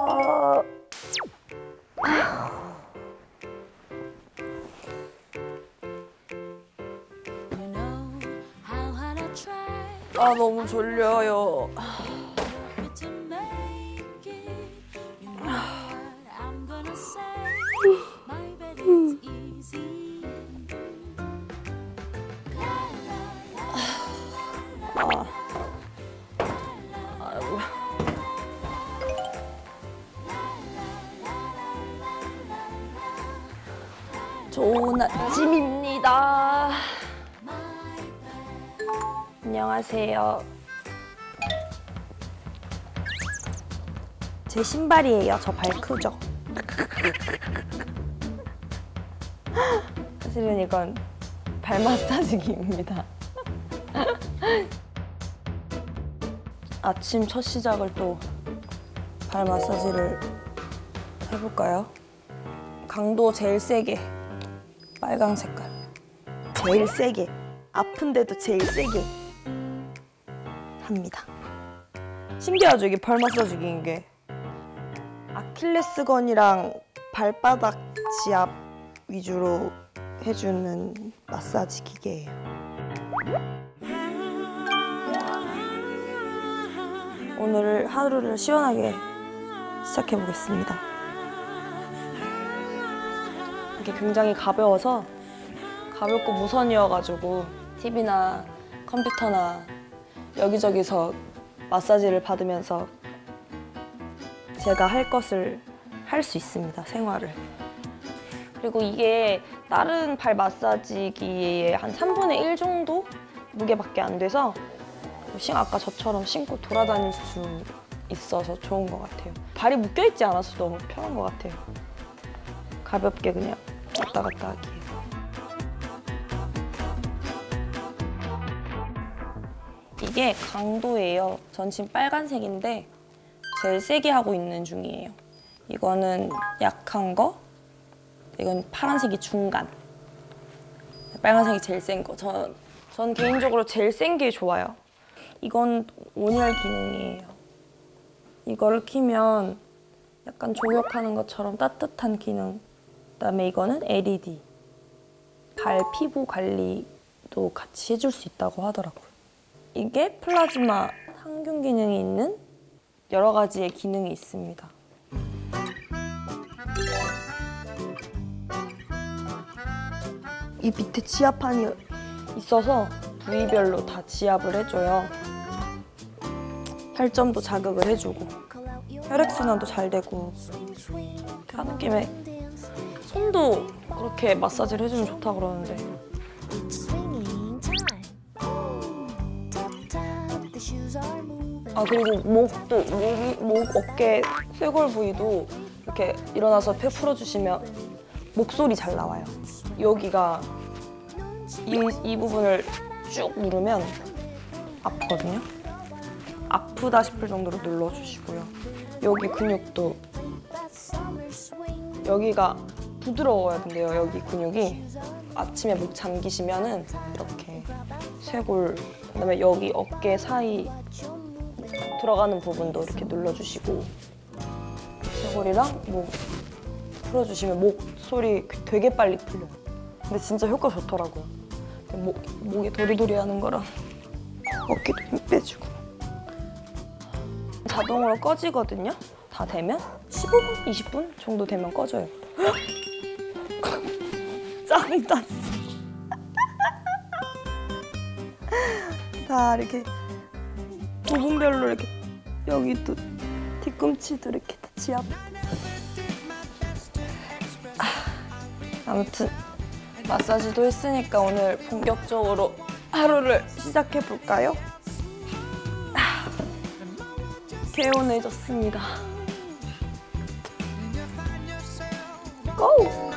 어... 아 너무 졸려요. 좋은 아침입니다. 안녕하세요. 제 신발이에요. 저 발 크죠? 사실은 이건 발 마사지기입니다. 아침 첫 시작을 또 발 마사지를 해볼까요? 강도 제일 세게 빨강 색깔 제일 세게 아픈데도 제일 세게 합니다. 신기하죠 이게 발 마사지기인 게 아킬레스건이랑 발바닥 지압 위주로 해주는 마사지 기계예요. 오늘 하루를 시원하게 시작해 보겠습니다. 이게 굉장히 가벼워서 가볍고 무선이어가지고 TV나 컴퓨터나 여기저기서 마사지를 받으면서 제가 할 것을 할 수 있습니다, 생활을. 그리고 이게 다른 발 마사지기의 한 3분의 1 정도 무게밖에 안 돼서 신 아까 저처럼 신고 돌아다닐 수 있어서 좋은 것 같아요. 발이 묶여있지 않아서 너무 편한 것 같아요. 가볍게 그냥 왔다 갔다 하기에. 이게 강도예요. 전 지금 빨간색인데 제일 세게 하고 있는 중이에요. 이거는 약한 거, 이건 파란색이 중간. 빨간색이 제일 센 거. 전, 전 개인적으로 제일 센 게 좋아요. 이건 온열 기능이에요. 이거를 키면 약간 조격하는 것처럼 따뜻한 기능. 그다음에 이거는 LED. 발 피부 관리도 같이 해줄 수 있다고 하더라고요. 이게 플라즈마 항균 기능이 있는 여러 가지의 기능이 있습니다. 이 밑에 지압판이 있어서 부위별로 다 지압을 해줘요. 혈점도 자극을 해주고 혈액순환도 잘 되고 하는 김에 손도 그렇게 마사지를 해주면 좋다 그러는데 아 그리고 목도 목이 목 어깨 쇄골 부위도 이렇게 일어나서 폐 풀어주시면 목소리 잘 나와요. 여기가 이, 이 부분을 쭉 누르면 아프거든요. 아프다 싶을 정도로 눌러주시고요. 여기 근육도 여기가 부드러워야 된대요. 여기 근육이 아침에 목 잠기시면은 이렇게 쇄골 그다음에 여기 어깨 사이 들어가는 부분도 이렇게 눌러주시고 쇄골이랑 목 풀어주시면 목 소리 되게 빨리 풀려요. 근데 진짜 효과 좋더라고요. 목, 목이 도리도리 하는 거랑 어깨도 힘 빼주고 자동으로 꺼지거든요. 다 되면 15분, 20분 정도 되면 꺼져요. 짱이 땄어. 다 이렇게 부분별로 이렇게 여기도 뒤꿈치도 이렇게 다 지압. 아, 아무튼 마사지도 했으니까 오늘 본격적으로 하루를 시작해 볼까요? 아, 개운해졌습니다. 고!